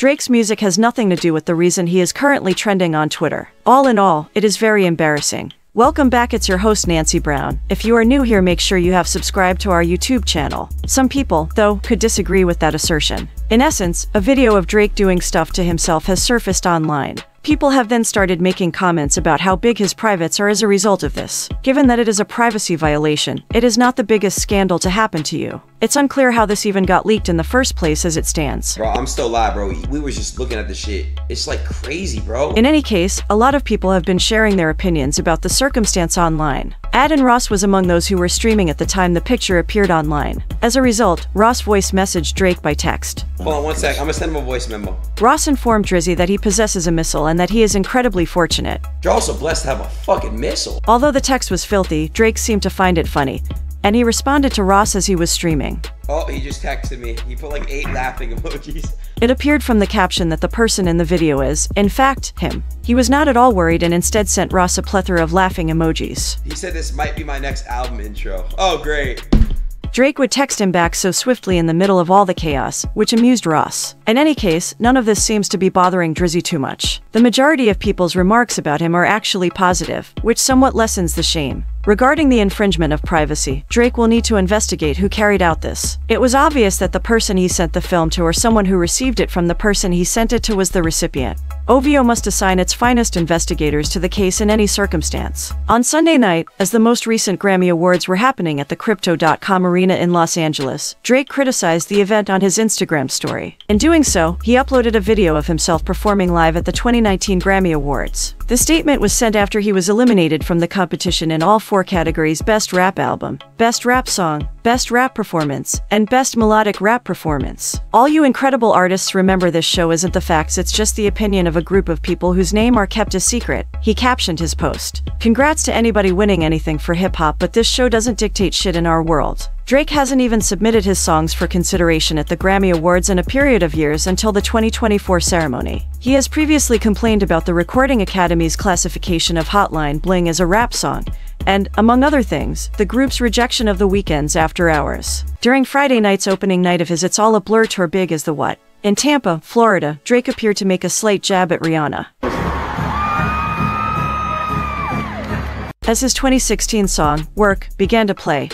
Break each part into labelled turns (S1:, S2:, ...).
S1: Drake's music has nothing to do with the reason he is currently trending on Twitter. All in all, it is very embarrassing. Welcome back, it's your host Nancy Brown. If you are new here, make sure you have subscribed to our YouTube channel. Some people, though, could disagree with that assertion. In essence, a video of Drake doing stuff to himself has surfaced online. People have then started making comments about how big his privates are as a result of this. Given that it is a privacy violation, it is not the biggest scandal to happen to you. It's unclear how this even got leaked in the first place as it stands.
S2: Bro, I'm still live, bro. We were just looking at the shit. It's like crazy, bro.
S1: In any case, a lot of people have been sharing their opinions about the circumstance online. Adin Ross was among those who were streaming at the time the picture appeared online. As a result, Ross voice messaged Drake by text.
S2: Hold on one sec. I'm gonna send him a voice memo.
S1: Ross informed Drizzy that he possesses a missile and that he is incredibly fortunate.
S2: You're also blessed to have a fucking missile.
S1: Although the text was filthy, Drake seemed to find it funny, and he responded to Ross as he was streaming.
S2: Oh, he just texted me. He put like eight laughing emojis.
S1: It appeared from the caption that the person in the video is, in fact, him. He was not at all worried and instead sent Ross a plethora of laughing emojis.
S2: He said this might be my next album intro. Oh, great.
S1: Drake would text him back so swiftly in the middle of all the chaos, which amused Ross. In any case, none of this seems to be bothering Drizzy too much. The majority of people's remarks about him are actually positive, which somewhat lessens the shame. Regarding the infringement of privacy, Drake will need to investigate who carried out this. It was obvious that the person he sent the film to or someone who received it from the person he sent it to was the recipient. OVO must assign its finest investigators to the case in any circumstance. On Sunday night, as the most recent Grammy Awards were happening at the Crypto.com Arena in Los Angeles, Drake criticized the event on his Instagram story. In doing so, he uploaded a video of himself performing live at the 2019 Grammy Awards. The statement was sent after he was eliminated from the competition in all four categories Best Rap Album, Best Rap Song, Best Rap Performance, and Best Melodic Rap Performance. All you incredible artists remember this show isn't the facts, it's just the opinion of a group of people whose name are kept a secret. He captioned his post. Congrats to anybody winning anything for hip hop, but this show doesn't dictate shit in our world. Drake hasn't even submitted his songs for consideration at the Grammy Awards in a period of years until the 2024 ceremony. He has previously complained about the Recording Academy's classification of Hotline Bling as a rap song, and, among other things, the group's rejection of the Weeknd's After Hours. During Friday night's opening night of his It's All a Blur tour Big as the What? In Tampa, Florida, Drake appeared to make a slight jab at Rihanna. As his 2016 song, Work, began to play.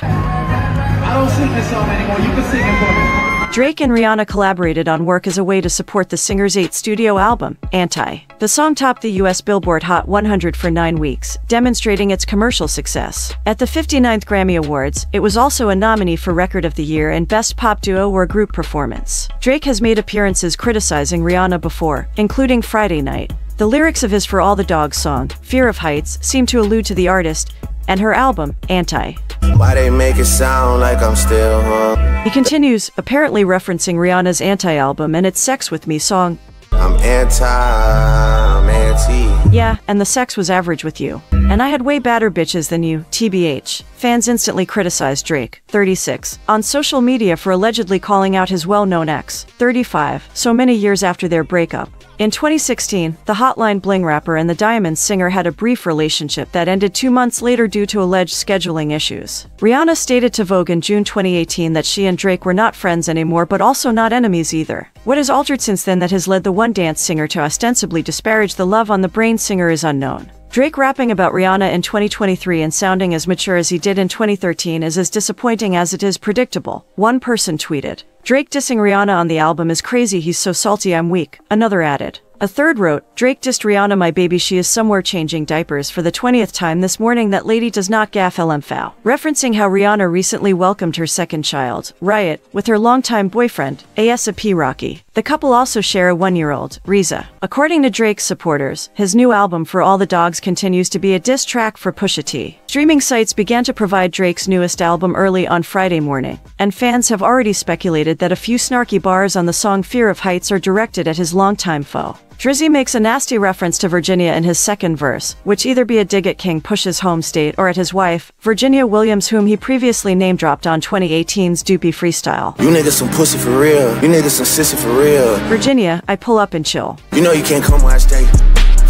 S3: I don't sing this song anymore. You can sing it for me.
S1: Drake and Rihanna collaborated on Work as a way to support the singer's eighth studio album, Anti. The song topped the US Billboard Hot 100 for nine weeks, demonstrating its commercial success. At the 59th Grammy Awards, it was also a nominee for Record of the Year and Best Pop Duo or Group Performance. Drake has made appearances criticizing Rihanna before, including Friday Night. The lyrics of his For All the Dogs song, Fear of Heights, seem to allude to the artist, and her album, Anti.
S4: Why they make it sound like I'm still home?
S1: He continues, apparently referencing Rihanna's Anti album and its Sex With Me song.
S4: I'm anti, I'm anti.
S1: Yeah, and the sex was average with you. And I had way badder bitches than you, TBH. Fans instantly criticized Drake, 36, on social media for allegedly calling out his well known ex, 35, so many years after their breakup. In 2016, the Hotline Bling rapper and the Diamonds singer had a brief relationship that ended two months later due to alleged scheduling issues. Rihanna stated to Vogue in June 2018 that she and Drake were not friends anymore but also not enemies either. What has altered since then that has led the One Dance singer to ostensibly disparage the love on the brain singer is unknown. Drake rapping about Rihanna in 2023 and sounding as mature as he did in 2013 is as disappointing as it is predictable, one person tweeted. Drake dissing Rihanna on the album is crazy, he's so salty I'm weak, another added. A third wrote, Drake dissed Rihanna my baby she is somewhere changing diapers for the 20th time this morning that lady does not gaff LMFAO. Referencing how Rihanna recently welcomed her second child, Riot, with her longtime boyfriend, ASAP Rocky. The couple also share a one-year-old, RZA. According to Drake's supporters, his new album For All the Dogs continues to be a diss track for Pusha T. Streaming sites began to provide Drake's newest album early on Friday morning, and fans have already speculated that a few snarky bars on the song Fear of Heights are directed at his longtime foe. Drizzy makes a nasty reference to Virginia in his second verse, which either be a dig at King Push's home state or at his wife, Virginia Williams whom he previously name-dropped on 2018's Duppy Freestyle.
S4: You niggas some pussy for real. You niggas some sissy for real.
S1: Virginia, I pull up and chill.
S4: You know you can't come watch day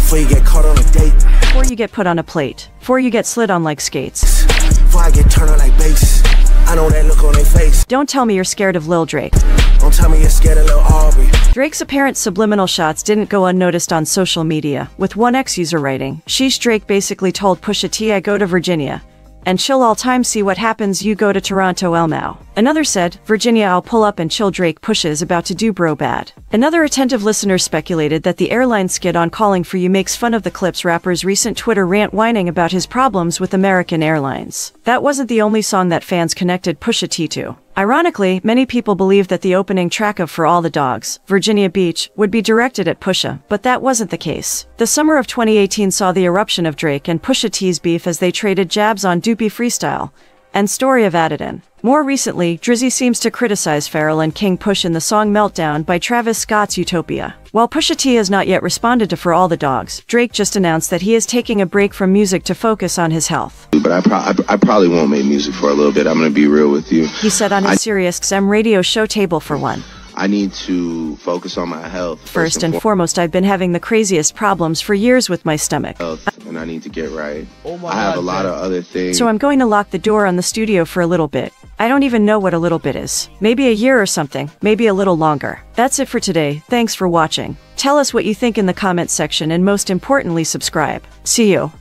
S4: before you get caught on a date.
S1: Before you get put on a plate. Before you get slid on like skates.
S4: Before I get turned on like bass. On their face.
S1: Don't tell me you're scared of Lil Drake.
S4: Don't tell me you're scared of Lil Aubrey.
S1: Drake's apparent subliminal shots didn't go unnoticed on social media, with one ex user writing, Sheesh Drake basically told Pusha T I go to Virginia. And chill all time see what happens you go to Toronto Elmau. Another said, Virginia I'll pull up and chill Drake pushes about to do bro bad. Another attentive listener speculated that the airline skit on Calling for You makes fun of the Clipse rapper's recent Twitter rant whining about his problems with American Airlines. That wasn't the only song that fans connected Pusha T to. Ironically, many people believed that the opening track of For All the Dogs, Virginia Beach, would be directed at Pusha, but that wasn't the case. The summer of 2018 saw the eruption of Drake and Pusha T's beef as they traded jabs on Duppy Freestyle and Story of Adidon. More recently, Drizzy seems to criticize Pharrell and King Push in the song Meltdown by Travis Scott's Utopia. While Pusha T has not yet responded to For All the Dogs, Drake just announced that he is taking a break from music to focus on his health.
S5: But I, pro- I, I probably won't make music for a little bit. I'm gonna be real with you.
S1: He said on his Sirius XM radio show Table for One.
S5: I need to focus on my health
S1: First and foremost, I've been having the craziest problems for years with my stomach.
S5: foremost, and I need to get right.
S3: Oh my
S5: I have
S3: God,
S5: a lot
S3: man.
S5: of other things.
S1: So I'm going to lock the door on the studio for a little bit. I don't even know what a little bit is. Maybe a year or something, maybe a little longer. That's it for today. Thanks for watching. Tell us what you think in the comments section and most importantly, subscribe. See you.